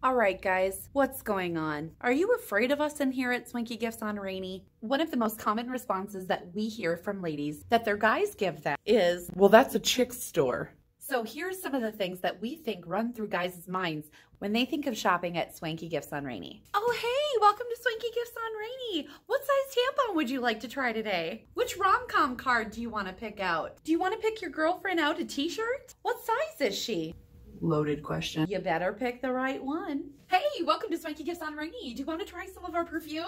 All right, guys, what's going on? Are you afraid of us in here at Swanky Gifts on Rainy? One of the most common responses that we hear from ladies that their guys give them is, Well, that's a chick store. so here's some of the things that we think run through guys' minds when they think of shopping at Swanky Gifts on Rainy. Oh, hey, welcome to Swanky Gifts on Rainy. What size tampon would you like to try today? Which rom-com card do you want to pick out? Do you want to pick your girlfriend out a t-shirt? What size is she? Loaded question. You better pick the right one. Hey, welcome to Swanky Gifts on Rainy. Do you want to try some of our perfume?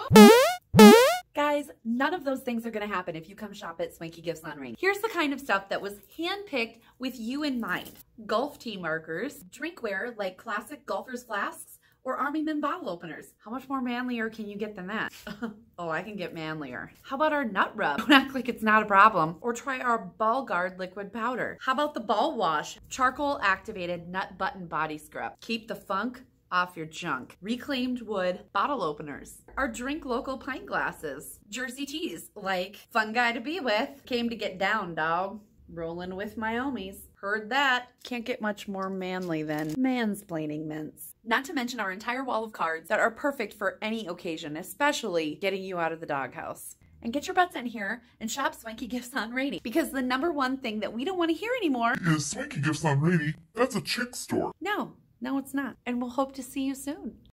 Guys, none of those things are going to happen if you come shop at Swanky Gifts on Rainy. Here's the kind of stuff that was handpicked with you in mind. Golf tee markers, drinkware like classic golfer's flasks, or Army Men bottle openers. How much more manlier can you get than that? oh, I can get manlier. How about our nut rub? Don't act like it's not a problem. Or try our Ball Guard liquid powder. How about the ball wash? Charcoal activated nut button body scrub. Keep the funk off your junk. Reclaimed wood bottle openers. Our drink local pint glasses. Jersey tees like fun guy to be with. Came to get down, dog. Rolling with my homies. Heard that. Can't get much more manly than mansplaining mints. Not to mention our entire wall of cards that are perfect for any occasion, especially getting you out of the doghouse. And get your butts in here and shop Swanky Gifts on Rainy. Because the number one thing that we don't want to hear anymore Is Swanky Gifts on Rainy? That's a chick store. no, no, it's not. And we'll hope to see you soon.